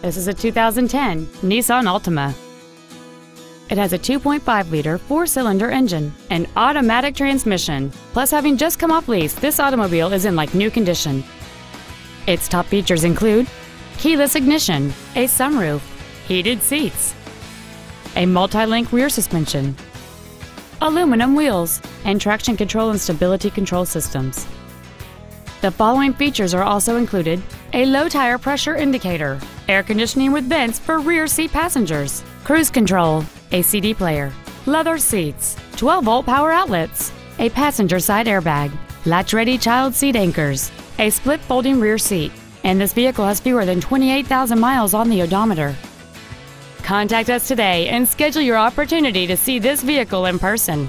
This is a 2010 Nissan Altima. It has a 2.5-liter four-cylinder engine, an automatic transmission. Plus, having just come off lease, this automobile is in like new condition. Its top features include keyless ignition, a sunroof, heated seats, a multi-link rear suspension, aluminum wheels, and traction control and stability control systems. The following features are also included a low tire pressure indicator, air conditioning with vents for rear seat passengers, cruise control, a CD player, leather seats, 12 volt power outlets, a passenger side airbag, latch ready child seat anchors, a split folding rear seat, and this vehicle has fewer than 28,000 miles on the odometer. Contact us today and schedule your opportunity to see this vehicle in person.